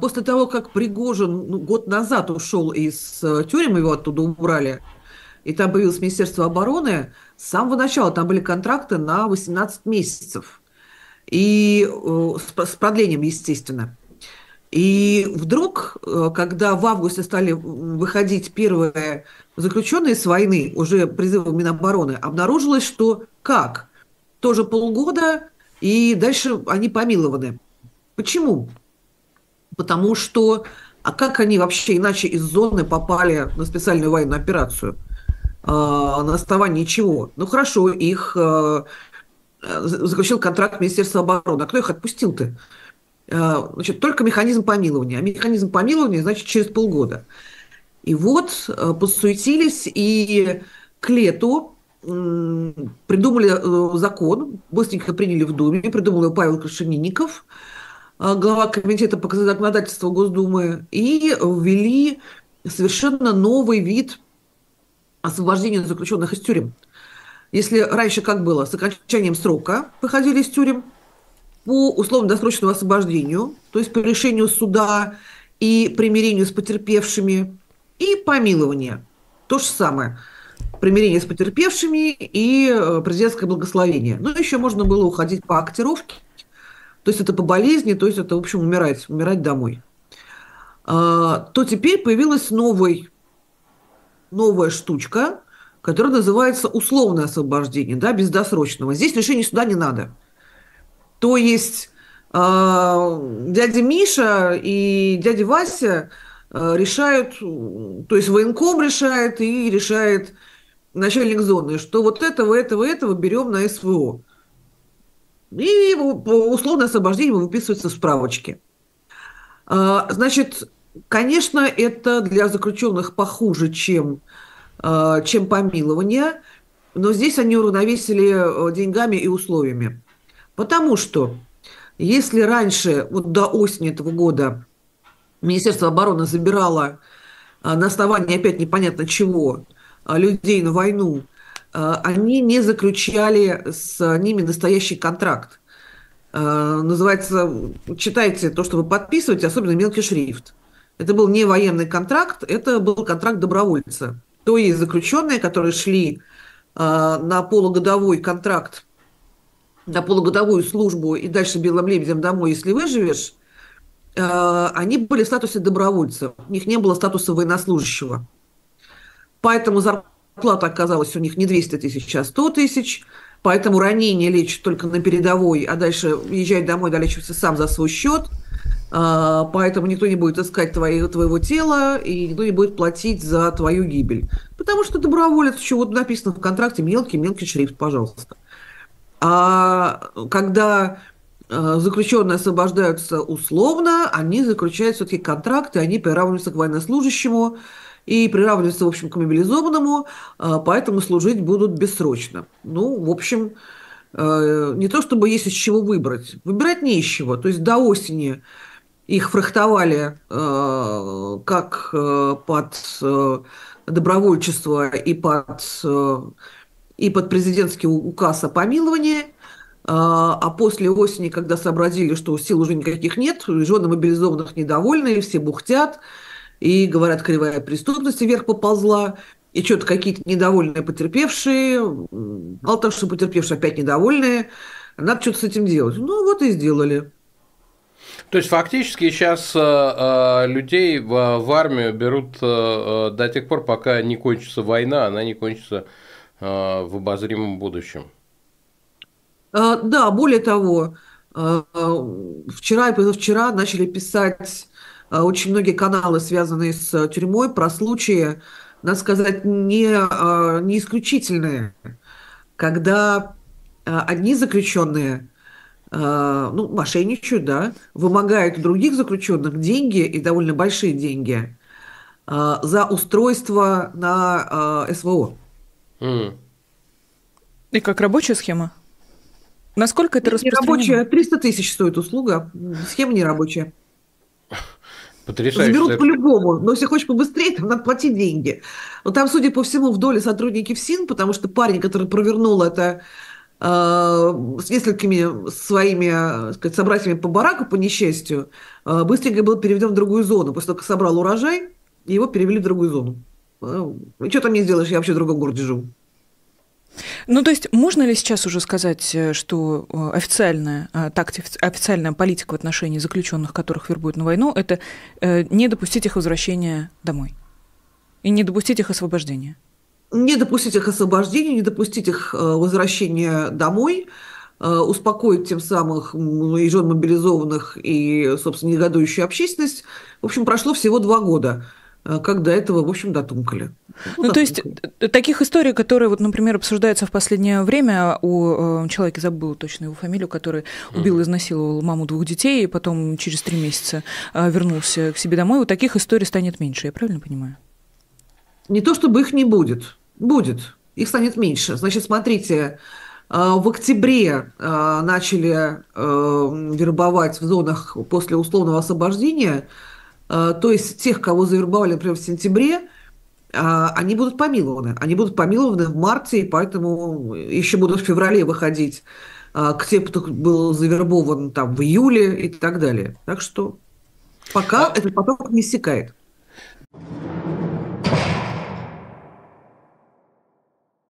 после того, как Пригожин ну, год назад ушел из э, тюрем, его оттуда убрали, и там появилось Министерство обороны, с самого начала там были контракты на 18 месяцев. И э, с продлением, естественно. И вдруг, э, когда в августе стали выходить первые заключенные с войны, уже призывом Минобороны, обнаружилось, что как? Тоже полгода, и дальше они помилованы. Почему? Потому что, а как они вообще иначе из зоны попали на специальную военную операцию? А, на основании чего? Ну хорошо, их а, заключил контракт Министерства обороны. А кто их отпустил-то? А, значит, только механизм помилования. А механизм помилования, значит, через полгода. И вот а, подсуетились, и к лету придумали э, закон, быстренько приняли в Думе, придумал его Павел Крашенинников, глава Комитета по законодательству Госдумы, и ввели совершенно новый вид освобождения заключенных из тюрем. Если раньше как было, с окончанием срока выходили из тюрем по условно-досрочному освобождению, то есть по решению суда и примирению с потерпевшими, и помилование. То же самое. Примирение с потерпевшими и э, президентское благословение. Ну, еще можно было уходить по актировке, то есть это по болезни, то есть это, в общем, умирать, умирать домой. А, то теперь появилась новый новая штучка, которая называется условное освобождение, да, без досрочного. Здесь решение суда не надо. То есть э, дядя Миша и дядя Вася э, решают, то есть военком решает и решает начальник зоны, что вот этого, этого, этого берем на СВО. И условное освобождение выписывается в справочке. Э, значит, Конечно, это для заключенных похуже, чем, э, чем помилование, но здесь они уравновесили э, деньгами и условиями. Потому что если раньше, вот до осени этого года, Министерство обороны забирало э, на основании опять непонятно чего людей на войну, они не заключали с ними настоящий контракт. Называется, читайте то, что вы подписываете, особенно мелкий шрифт. Это был не военный контракт, это был контракт добровольца. То есть заключенные, которые шли э, на полугодовой контракт, на полугодовую службу и дальше белым лебедем домой, если выживешь, э, они были в статусе добровольца. У них не было статуса военнослужащего. Поэтому зарплата оказалась у них не 200 тысяч, а 100 тысяч. Поэтому ранение лечат только на передовой, а дальше езжать домой, долечиваться сам за свой счет – а, поэтому никто не будет искать твои, твоего тела, и никто не будет платить за твою гибель. Потому что доброволец, вот написано в контракте, мелкий-мелкий шрифт, пожалуйста. А когда а, заключенные освобождаются условно, они заключают все-таки контракты, они приравниваются к военнослужащему и приравниваются, в общем, к мобилизованному, а, поэтому служить будут бессрочно. Ну, в общем, не то чтобы есть из чего выбрать. Выбирать не из чего. То есть до осени их фрахтовали э, как под добровольчество и под, и под президентский указ о помиловании. А после осени, когда сообразили, что сил уже никаких нет, жены мобилизованных недовольны, все бухтят, и говорят, кривая преступность вверх поползла, и что-то какие-то недовольные потерпевшие, мало того, что потерпевшие опять недовольные, надо что-то с этим делать. Ну, вот и сделали. То есть фактически сейчас э, э, людей в, в армию берут э, э, до тех пор, пока не кончится война, она не кончится э, в обозримом будущем. А, да, более того, э, вчера и позавчера начали писать очень многие каналы, связанные с тюрьмой, про случаи, надо сказать, не, не исключительные, когда одни заключенные Э, ну, мошенничают, да, вымогают у других заключенных деньги и довольно большие деньги э, за устройство на э, СВО. Mm. И как рабочая схема? Насколько это распространено? Рабочая, 300 тысяч стоит услуга, схема не рабочая. Потрясающе. Заберут по-любому, но если хочешь побыстрее, там надо платить деньги. Но там, судя по всему, в доле сотрудники ФСИН, потому что парень, который провернул это с несколькими своими сказать, собратьями по бараку, по несчастью, быстренько был переведен в другую зону. После того, как собрал урожай, его перевели в другую зону. И что там не сделаешь, я вообще в другом городе живу. Ну, то есть можно ли сейчас уже сказать, э, что э, официальная э, тактика, официальная политика в отношении заключенных, которых вербуют на войну, это не допустить их возвращения домой и не допустить их освобождения? Не допустить их освобождения, не допустить их возвращения домой, успокоить тем самым и жен мобилизованных, и, собственно, негодующую общественность. В общем, прошло всего два года – Э, как до этого, в общем, дотумкали. Ну, ну то есть э, таких историй, которые, вот, например, обсуждаются в последнее время, у э, человека забыл точно его фамилию, который убил, изнасиловал маму двух детей, и потом через три месяца вернулся к себе домой, вот таких историй станет меньше, я правильно понимаю? Не то чтобы их не будет, будет, их станет меньше. Значит, смотрите, в октябре начали вербовать в зонах после условного освобождения Э, то есть тех, кого завербовали, например, в сентябре, э, они будут помилованы. Они будут помилованы в марте, и поэтому еще будут в феврале выходить э, к тем, кто был завербован там в июле и так далее. Так что пока а... этот поток не иссякает.